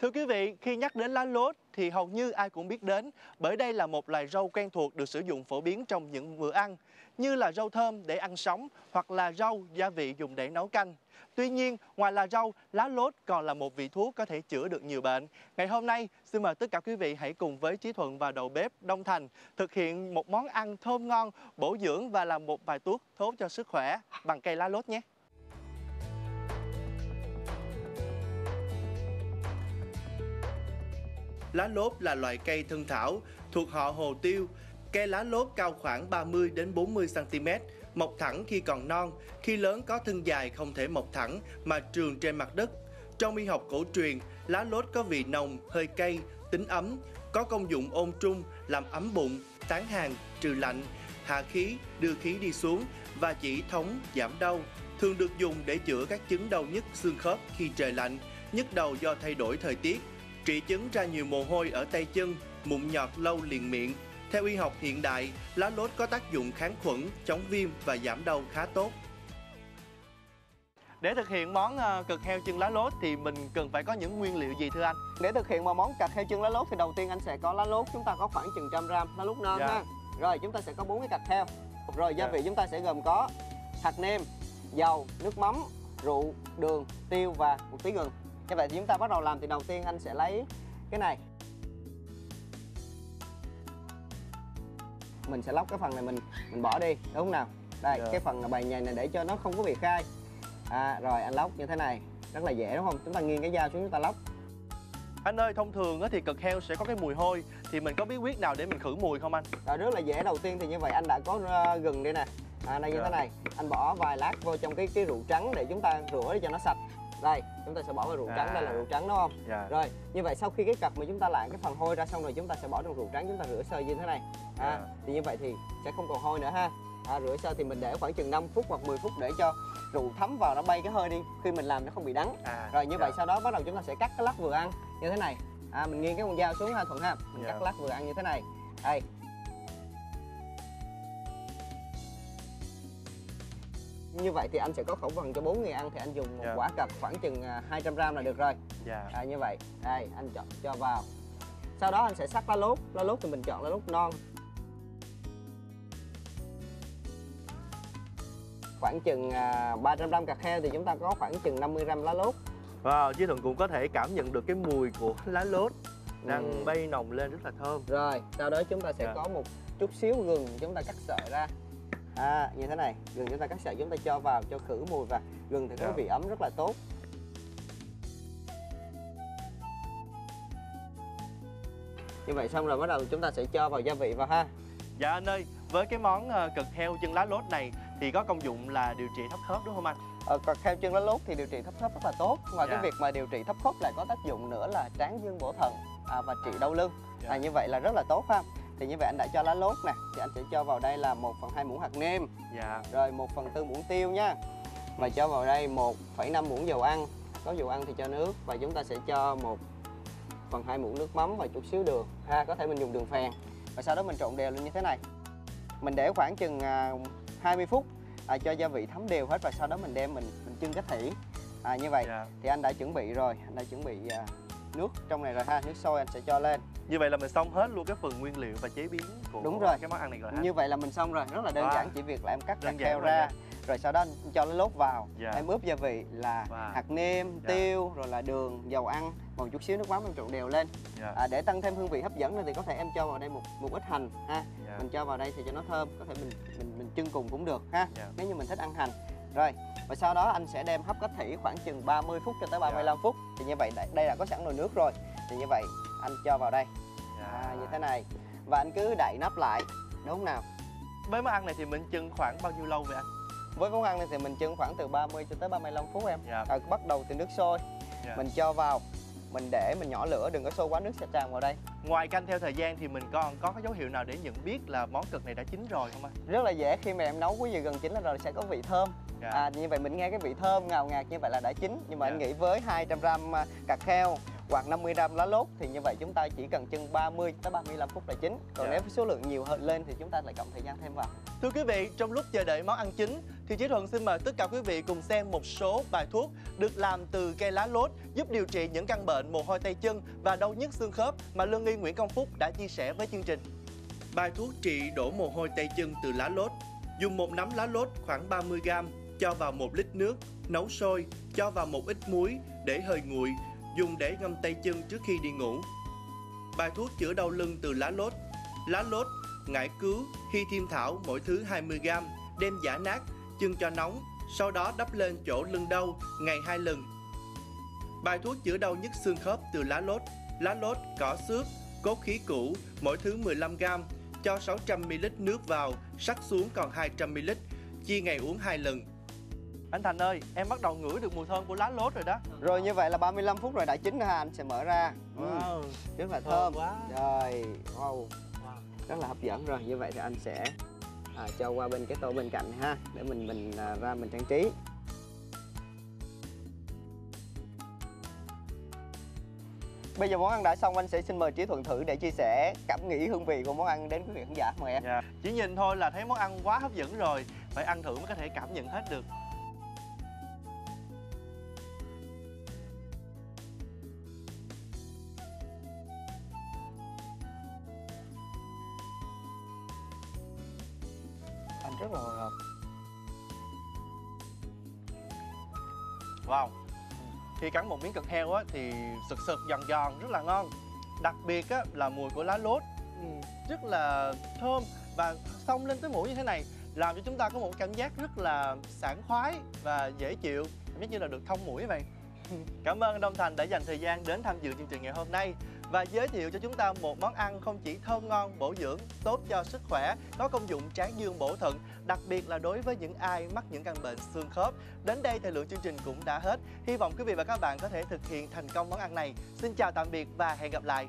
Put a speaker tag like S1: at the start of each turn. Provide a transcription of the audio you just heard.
S1: Thưa quý vị, khi nhắc đến lá lốt thì hầu như ai cũng biết đến bởi đây là một loài rau quen thuộc được sử dụng phổ biến trong những bữa ăn như là rau thơm để ăn sống hoặc là rau gia vị dùng để nấu canh. Tuy nhiên, ngoài là rau, lá lốt còn là một vị thuốc có thể chữa được nhiều bệnh. Ngày hôm nay, xin mời tất cả quý vị hãy cùng với chí Thuận và đầu bếp Đông Thành thực hiện một món ăn thơm ngon, bổ dưỡng và làm một vài thuốc tốt cho sức khỏe bằng cây lá lốt nhé. Lá lốt là loại cây thân thảo thuộc họ hồ tiêu. Cây lá lốt cao khoảng 30 đến 40 cm, mọc thẳng khi còn non, khi lớn có thân dài không thể mọc thẳng mà trường trên mặt đất. Trong y học cổ truyền, lá lốt có vị nồng, hơi cay, tính ấm, có công dụng ôn trung, làm ấm bụng, tán hàn, trừ lạnh, hạ khí, đưa khí đi xuống và chỉ thống, giảm đau. Thường được dùng để chữa các chứng đau nhức xương khớp khi trời lạnh, nhức đầu do thay đổi thời tiết, trị chứng ra nhiều mồ hôi ở tay chân, mụn nhọt lâu liền miệng. Theo y học hiện đại, lá lốt có tác dụng kháng khuẩn, chống viêm và giảm đau khá tốt. Để thực hiện món ờ, cực heo chân lá lốt thì mình cần phải có những nguyên liệu gì thưa anh?
S2: Để thực hiện một món cạch heo chân lá lốt thì đầu tiên anh sẽ có lá lốt chúng ta có khoảng chừng trăm gram lá lốt non
S1: Dạ.
S2: ha. Rồi chúng ta sẽ có bốn cái cạch heo. Rồi gia
S1: Dạ.
S2: vị chúng ta sẽ gồm có hạt nêm, dầu, nước mắm, rượu, đường, tiêu và một tí gừng. Như vậy thì chúng ta bắt đầu làm thì đầu tiên anh sẽ lấy cái này. Mình sẽ lóc cái phần này mình mình bỏ đi đúng không nào? Đây
S1: Dạ.
S2: cái phần bày nhầy này để cho nó không có bị khai. À, rồi anh lóc như thế này rất là dễ đúng không? Chúng ta nghiêng cái dao xuống chúng ta lóc.
S1: Anh ơi, thông thường thì cực heo sẽ có cái mùi hôi thì mình có bí quyết nào để mình khử mùi không anh?
S2: Rồi rất là dễ đầu tiên thì như vậy anh đã có ờ, gừng đây nè à, đây như
S1: Dạ.
S2: thế này anh bỏ vài lát vô trong cái cái rượu trắng để chúng ta rửa để cho nó sạch đây chúng ta sẽ bỏ vào rượu trắng
S1: À.
S2: đây là rượu trắng đúng không
S1: Dạ.
S2: rồi như vậy sau khi cái cặp mà chúng ta lạng cái phần hôi ra xong rồi chúng ta sẽ bỏ trong rượu trắng chúng ta rửa sơ như thế này à,
S1: Dạ.
S2: thì như vậy thì sẽ không còn hôi nữa ha à, rửa sơ thì mình để khoảng chừng 5 phút hoặc 10 phút để cho rượu thấm vào nó bay cái hơi đi khi mình làm nó không bị đắng
S1: À,
S2: rồi như vậy
S1: dạ.
S2: sau đó bắt đầu chúng ta sẽ cắt cái lát vừa ăn như thế này à, mình nghiêng cái con dao xuống ha thuận ha mình
S1: Dạ.
S2: cắt lát vừa ăn như thế này đây như vậy thì anh sẽ có khẩu phần cho bốn người ăn thì anh dùng một
S1: Dạ.
S2: quả cặp khoảng chừng à, 200 gram là được rồi
S1: Dạ.
S2: à, như vậy đây anh chọn cho vào sau đó anh sẽ sắc lá lốt lá lốt thì mình chọn lá lốt non khoảng chừng à, 300 gram cà kheo thì chúng ta có khoảng chừng 50 gram lá lốt
S1: Wow, Chí Thuận cũng có thể cảm nhận được cái mùi của lá lốt đang
S2: Ừ.
S1: bay nồng lên rất là thơm.
S2: Rồi, sau đó chúng ta sẽ
S1: Dạ.
S2: có một chút xíu gừng chúng ta cắt sợi ra À, như thế này, gừng chúng ta cắt sợi chúng ta cho vào cho khử mùi và gừng thì có
S1: Dạ.
S2: vị ấm rất là tốt Như vậy xong rồi bắt đầu chúng ta sẽ cho vào gia vị vào ha
S1: Dạ anh ơi, với cái món ờ, cực heo chân lá lốt này thì có công dụng là điều trị thấp khớp đúng không anh?
S2: Ờ, còn theo chân lá lốt thì điều trị thấp khớp rất là tốt Ngoài
S1: Dạ.
S2: cái việc mà điều trị thấp khớp lại có tác dụng nữa là tráng dương bổ thận à, và trị đau lưng
S1: Dạ.
S2: à, Như vậy là rất là tốt ha Thì như vậy anh đã cho lá lốt nè Thì anh sẽ cho vào đây là 1 phần 2 muỗng hạt nêm.
S1: Dạ.
S2: Rồi 1 phần tư muỗng tiêu nha. Và cho vào đây 1,5 muỗng dầu ăn. Có dầu ăn thì cho nước Và chúng ta sẽ cho 1 phần 2 muỗng nước mắm và chút xíu đường. Ha Có thể mình dùng đường phèn. Và sau đó mình trộn đều lên như thế này. Mình để khoảng chừng à, 20 phút à, Cho gia vị thấm đều hết Và sau đó mình đem mình mình chưng cái thỉ. À, Như vậy
S1: Dạ.
S2: thì anh đã chuẩn bị rồi. Anh đã chuẩn bị à, nước trong này rồi ha Nước sôi anh sẽ cho lên
S1: Như vậy là mình xong hết luôn cái phần nguyên liệu và chế biến của
S2: Đúng rồi.
S1: cái món ăn này rồi hả?
S2: Như vậy là mình xong rồi, rất là đơn
S1: Wow.
S2: giản chỉ việc là em cắt
S1: Đơn rồi
S2: ra rồi sau đó anh cho lá lốt vào
S1: Dạ.
S2: em ướp gia vị là
S1: Wow.
S2: hạt nêm
S1: Dạ.
S2: tiêu rồi là đường dầu ăn một chút xíu nước mắm em trộn đều lên
S1: Dạ.
S2: à, để tăng thêm hương vị hấp dẫn nữa thì có thể em cho vào đây một một ít hành ha
S1: Dạ.
S2: mình cho vào đây thì cho nó thơm có thể mình mình mình chưng cùng cũng được ha
S1: Dạ.
S2: nếu như mình thích ăn hành rồi và sau đó anh sẽ đem hấp cách thỉ khoảng chừng 30 phút cho tới 35 phút. Thì như vậy đây- là có sẵn nồi nước rồi. Thì như vậy anh cho vào đây.
S1: Dạ.
S2: à, như thế này. Và anh cứ đậy nắp lại đúng không nào?
S1: Với món ăn này thì mình chưng khoảng bao nhiêu lâu vậy anh?
S2: với món ăn này thì mình chưng khoảng từ 30 cho tới 35 phút em.
S1: Dạ.
S2: à, bắt đầu từ nước sôi.
S1: Dạ.
S2: mình cho vào. Mình để mình nhỏ lửa đừng có sôi quá nước sẽ tràn vào đây.
S1: Ngoài canh theo thời gian thì mình còn có cái dấu hiệu nào để nhận biết là món cực này đã chín rồi không anh?
S2: rất là dễ khi mà em nấu cái gì gần chín là rồi sẽ có vị thơm
S1: Dạ.
S2: à, như vậy mình nghe cái vị thơm ngào ngạt như vậy là đã chín nhưng mà
S1: Dạ.
S2: anh nghĩ với 200 gram à, cà kheo hoặc 50 gram lá lốt thì như vậy chúng ta chỉ cần chừng 30 tới 35 phút là chín còn
S1: Dạ.
S2: nếu số lượng nhiều hơn lên thì chúng ta lại cộng thời gian thêm vào
S1: Thưa quý vị, trong lúc chờ đợi món ăn chính thì Chí Thuận xin mời tất cả quý vị cùng xem một số bài thuốc được làm từ cây lá lốt giúp điều trị những căn bệnh mồ hôi tay chân và đau nhức xương khớp mà lương y Nguyễn Công Phúc đã chia sẻ với chương trình. Bài thuốc trị đổ mồ hôi tay chân từ lá lốt. Dùng một nắm lá lốt khoảng 30g, cho vào một lít nước, nấu sôi, cho vào một ít muối để hơi nguội, dùng để ngâm tay chân trước khi đi ngủ. Bài thuốc chữa đau lưng từ lá lốt. Lá lốt, ngải cứu, hy thiêm thảo mỗi thứ 20g, đem giả nát, chưng cho nóng, sau đó đắp lên chỗ lưng đau ngày hai lần. Bài thuốc chữa đau nhức xương khớp từ lá lốt. Lá lốt, cỏ xước, cốt khí cũ, mỗi thứ 15g, cho 600ml nước vào, sắc xuống còn 200ml, chia ngày uống hai lần. Anh Thành ơi, em bắt đầu ngửi được mùi thơm của lá lốt rồi đó.
S2: rồi như vậy là 35 phút rồi đã chín ha anh sẽ mở ra ừ,
S1: Wow,
S2: rất là
S1: thơm
S2: thơm
S1: quá.
S2: rồi wow
S1: Wow.
S2: rất là hấp dẫn rồi như vậy thì anh sẽ à, cho qua bên cái tô bên cạnh ha để mình mình à, ra mình trang trí bây giờ món ăn đã xong anh sẽ xin mời trí thuận thử để chia sẻ cảm nghĩ hương vị của món ăn đến quý vị khán giả mời em
S1: Dạ. Chỉ nhìn thôi là thấy món ăn quá hấp dẫn rồi Phải ăn thử mới có thể cảm nhận hết được
S2: rất là hồi hộp.
S1: Wow. Khi cắn một miếng cực heo á, thì sực sực giòn giòn rất là ngon. Đặc biệt á, là mùi của lá lốt. Ừ, rất là thơm. Và xông lên tới mũi như thế này làm cho chúng ta có một cảm giác rất là sảng khoái và dễ chịu. Cảm giác như là được thông mũi vậy. Cảm ơn Đông Thành đã dành thời gian đến tham dự chương trình ngày hôm nay và giới thiệu cho chúng ta một món ăn không chỉ thơm ngon, bổ dưỡng, tốt cho sức khỏe, có công dụng tráng dương bổ thận, đặc biệt là đối với những ai mắc những căn bệnh xương khớp. Đến đây thời lượng chương trình cũng đã hết. Hy vọng quý vị và các bạn có thể thực hiện thành công món ăn này. Xin chào tạm biệt và hẹn gặp lại.